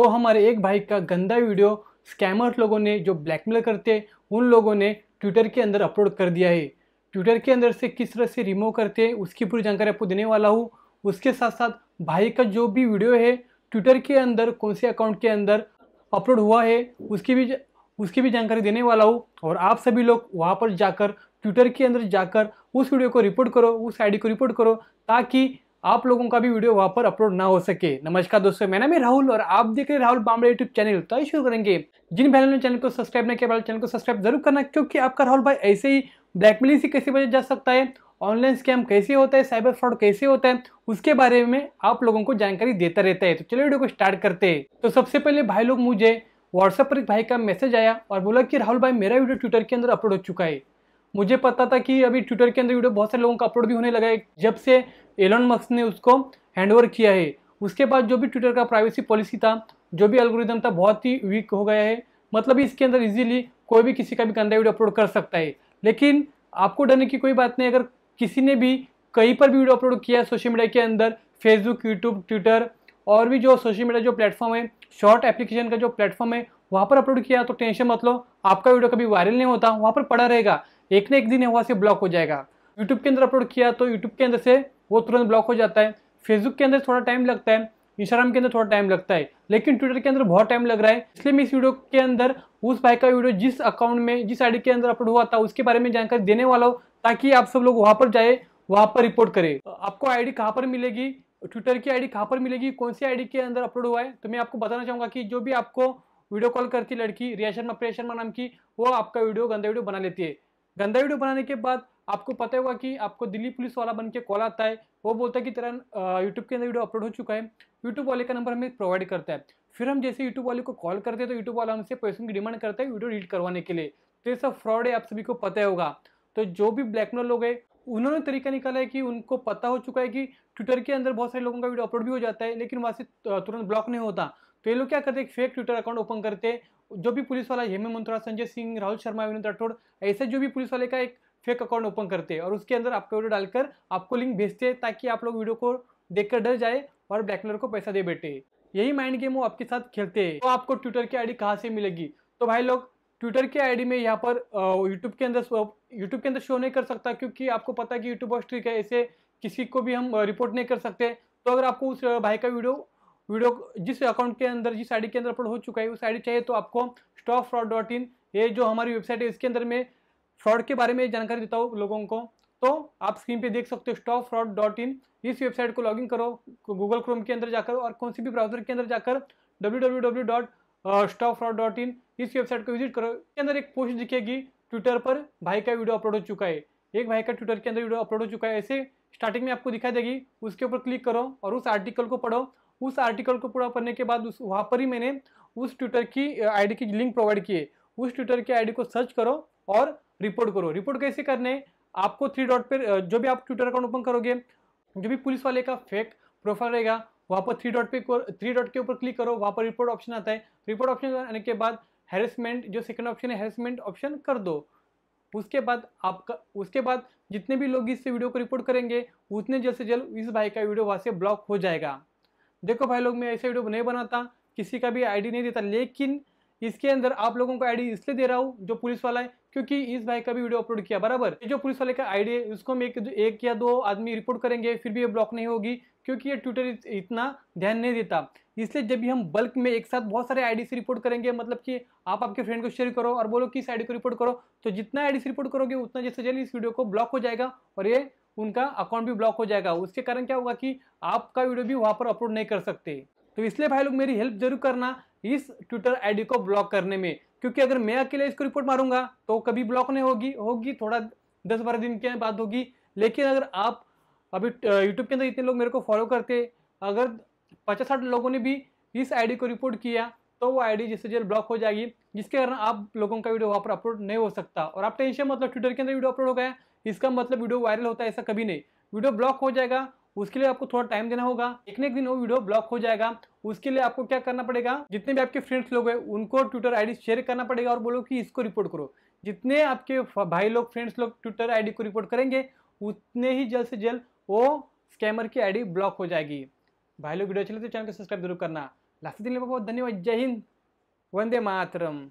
तो हमारे एक भाई का गंदा वीडियो स्कैमर लोगों ने जो ब्लैकमेल करते, उन लोगों ने ट्विटर के अंदर अपलोड कर दिया है। ट्विटर के अंदर से किस तरह से रिमूव करते हैं उसकी पूरी जानकारी आपको देने वाला हूँ। उसके साथ साथ भाई का जो भी वीडियो है, ट्विटर के अंदर कौन से अकाउंट के अंदर अपलोड हुआ है, उसकी भी उसकी भी जानकारी देने वाला हूँ। और आप सभी लोग वहाँ पर जाकर, ट्विटर के अंदर जाकर उस वीडियो को रिपोर्ट करो, उस आईडी को रिपोर्ट करो, ताकि आप लोगों का भी वीडियो वहाँ पर अपलोड ना हो सके। नमस्कार दोस्तों, मेरा नाम है राहुल और आप देख रहे हैं राहुल बामड़े यूट्यूब चैनल तो शुरू करेंगे। जिन भाइयों ने चैनल को सब्सक्राइब नहीं किया चैनल को सब्सक्राइब ज़रूर करना, क्योंकि आपका राहुल भाई ऐसे ही ब्लैकमेलिंग से कैसे बचा जा सकता है? ऑनलाइन स्कैम कैसे होता है? साइबर फ्रॉड कैसे होता है? उसके बारे में आप लोगों को जानकारी देता रहता है। तो चलो वीडियो को स्टार्ट करते हैं। तो सबसे पहले भाई लोग, मुझे व्हाट्सएप पर एक भाई का मैसेज आया और बोला कि राहुल भाई, मेरा वीडियो ट्विटर के अंदर अपलोड हो चुका है। मुझे पता था कि अभी ट्विटर के अंदर वीडियो बहुत सारे लोगों का अपलोड भी होने लगा है। जब से एलोन मस्क ने उसको हैंडओवर किया है, उसके बाद जो भी ट्विटर का प्राइवेसी पॉलिसी था, जो भी एल्गोरिदम था, बहुत ही वीक हो गया है। मतलब इसके अंदर इजीली कोई भी किसी का भी गंदा वीडियो अपलोड कर सकता है। लेकिन आपको डरने की कोई बात नहीं, अगर किसी ने भी कहीं पर भी वीडियो अपलोड किया सोशल मीडिया के अंदर फेसबुक यूट्यूब ट्विटर और भी जो सोशल मीडिया जो प्लेटफॉर्म है शॉर्ट एप्लीकेशन का जो प्लेटफॉर्म है, वहाँ पर अपलोड किया तो टेंशन मत लो। आपका वीडियो कभी वायरल नहीं होता, वहाँ पर पड़ा रहेगा। एक न एक दिन वहाँ से ब्लॉक हो जाएगा। यूट्यूब के अंदर अपलोड किया तो यूट्यूब के अंदर से वो तुरंत ब्लॉक हो जाता है। फेसबुक के अंदर थोड़ा टाइम लगता है। इंस्टाग्राम के अंदर थोड़ा टाइम लगता है। लेकिन ट्विटर के अंदर बहुत टाइम लग रहा है। इसलिए मैं इस वीडियो के अंदर उस भाई का वीडियो जिस अकाउंट में, जिस आईडी के अंदर अपलोड हुआ था, उसके बारे में जानकारी देने वाला हूँ, ताकि आप सब लोग वहाँ पर जाए, वहाँ पर रिपोर्ट करें। आपको आईडी कहाँ पर मिलेगी? ट्विटर की आईडी कहाँ पर मिलेगी? कौन सी आईडी के अंदर अपलोड हुआ है? तो मैं आपको बताना चाहूँगा कि जो भी आपको वीडियो कॉल करती लड़की, रिया शर्मा, प्रिया शर्मा नाम की, वो आपका वीडियो गंदा वीडियो बना लेती है। गंदा वीडियो बनाने के बाद आपको पता होगा कि आपको दिल्ली पुलिस वाला बन के कॉल आता है। वो बोलता है कि तेरा यूट्यूब के अंदर वीडियो अपलोड हो चुका है। यूट्यूब वाले का नंबर हमें प्रोवाइड करता है। फिर हम जैसे यूट्यूब वाले को कॉल करते हैं तो यूट्यूब वाला हमसे पैसों की डिमांड करता है वीडियो डिलीट करवाने के लिए। तो ये सब फ्रॉड है, आप सभी को पता होगा। तो जो भी ब्लैकमेल लोग हैं, उन्होंने तरीका निकाला है कि उनको पता हो चुका है कि ट्विटर के अंदर बहुत सारे लोगों का वीडियो अपलोड भी हो जाता है, लेकिन वहाँ से तुरंत ब्लॉक नहीं होता। तो ये लोग क्या करते हैं फेक ट्विटर अकाउंट ओपन करते जो भी पुलिस वाला, हेमंत मंत्रा संजय सिंह, राहुल शर्मा, विनोद राठौड़, ऐसे जो भी पुलिस वाले का एक फेक अकाउंट ओपन करते हैं और उसके अंदर आपका वीडियो डालकर आपको लिंक भेजते हैं ताकि आप लोग वीडियो को देखकर डर जाए और ब्लैकमेलर को पैसा दे बैठे। यही माइंड गेम वो आपके साथ खेलते हैं। तो आपको ट्विटर की आईडी कहाँ से मिलेगी? तो भाई लोग ट्विटर की आईडी में यहाँ पर यूट्यूब के अंदर यूट्यूब के अंदर शो नहीं कर सकता क्योंकि आपको पता है कि यूट्यूब बहुत स्ट्रिक है, ऐसे किसी को भी हम रिपोर्ट नहीं कर सकते। तो अगर आपको उस भाई का वीडियो वीडियो जिस अकाउंट के अंदर, जिस आईडी के अंदर अपलोड हो चुका है, उस आईडी चाहिए तो आपको स्टॉप फ्रॉड डॉट इन ये जो हमारी वेबसाइट है, इसके अंदर मैं फ्रॉड के बारे में जानकारी देता हूँ लोगों को। तो आप स्क्रीन पे देख सकते हो स्टॉप फ्रॉड डॉट इन इस वेबसाइट को लॉगिन करो गूगल क्रोम के अंदर जाकर और कौन सी भी ब्राउज़र के अंदर जाकर W W W dot fraud dot in इस वेबसाइट को विज़िट करो। इसके अंदर एक पोस्ट दिखेगी ट्विटर पर, भाई का वीडियो अपलोड हो चुका है। एक भाई का ट्विटर के अंदर वीडियो अपलोड हो चुका है। ऐसे स्टार्टिंग में आपको दिखाई देगी, उसके ऊपर क्लिक करो और उस आर्टिकल को पढ़ो उस आर्टिकल को पूरा पढ़ने के बाद उस, वहाँ पर ही मैंने उस ट्विटर की आईडी की लिंक प्रोवाइड किए। उस ट्विटर की आईडी को सर्च करो और रिपोर्ट करो। रिपोर्ट कैसे करने? आपको थ्री डॉट पर जो भी आप ट्विटर अकाउंट ओपन करोगे, जो भी पुलिस वाले का फेक प्रोफ़ाइल रहेगा, वहाँ पर थ्री डॉट पे थ्री डॉट के ऊपर क्लिक करो, वहाँ पर रिपोर्ट ऑप्शन आता है। रिपोर्ट ऑप्शन आने के बाद हेरेसमेंट जो सेकंड ऑप्शन है हेरेसमेंट ऑप्शन कर दो। उसके बाद आपका, उसके बाद जितने भी लोग इस वीडियो को रिपोर्ट करेंगे, उतने जल्द से जल्द इस भाई का वीडियो वहाँ से ब्लॉक हो जाएगा। देखो भाई लोग मैं ऐसे वीडियो नहीं बनाता किसी का भी आईडी नहीं देता लेकिन इसके अंदर आप लोगों को आईडी इसलिए दे रहा हूँ जो पुलिस वाला है क्योंकि इस भाई का भी वीडियो अपलोड किया बराबर? जो पुलिस वाले का आईडी है उसको हम एक, एक या दो आदमी रिपोर्ट करेंगे फिर भी ये ब्लॉक नहीं होगी क्योंकि ये ट्विटर इतना ध्यान नहीं देता। इसलिए जब भी हम बल्क में एक साथ बहुत सारे आईडी से रिपोर्ट करेंगे मतलब कि आप आपके फ्रेंड को शेयर करो और बोलो किस आईडी को रिपोर्ट करो तो जितना आईडी से रिपोर्ट करोगे उतना जैसे जल्दी इस वीडियो को ब्लॉक हो जाएगा और ये उनका अकाउंट भी ब्लॉक हो जाएगा। उसके कारण क्या होगा कि आपका वीडियो भी वहाँ पर अपलोड नहीं कर सकते। तो इसलिए भाई लोग मेरी हेल्प ज़रूर करना इस ट्विटर आईडी को ब्लॉक करने में। क्योंकि अगर मैं अकेले इसको रिपोर्ट मारूँगा तो कभी ब्लॉक नहीं होगी। होगी थोड़ा दस बारह दिन के बाद होगी। लेकिन अगर आप अभी यूट्यूब के अंदर इतने लोग मेरे को फॉलो करते, अगर पचास साठ लोगों ने भी इस आईडी को रिपोर्ट किया तो वो आईडी जिससे जल्द ब्लॉक हो जाएगी। जिसके कारण आप लोगों का वीडियो वहाँ पर अपलोड नहीं हो सकता। और आप टेंशन मतलब ट्विटर के अंदर वीडियो अपलोड हो गया। इसका मतलब वीडियो वायरल होता है, ऐसा कभी नहीं। वीडियो ब्लॉक हो जाएगा, उसके लिए आपको थोड़ा टाइम देना होगा। एक न एक दिन वो वीडियो ब्लॉक हो जाएगा। उसके लिए आपको क्या करना पड़ेगा? जितने भी आपके फ्रेंड्स लोग हैं, उनको ट्विटर आईडी शेयर करना पड़ेगा और बोलो कि इसको रिपोर्ट करो। जितने आपके भाई लोग फ्रेंड्स लोग ट्विटर आईडी को रिपोर्ट करेंगे, उतने ही जल्द से जल्द वो स्कैमर की आईडी ब्लॉक हो जाएगी। भाई लोग वीडियो चले तो चैनल को सब्सक्राइब ज़रूर करना। लक्ष दिले बहुत धन्यवाद। जय हिंद। वंदे मातरम।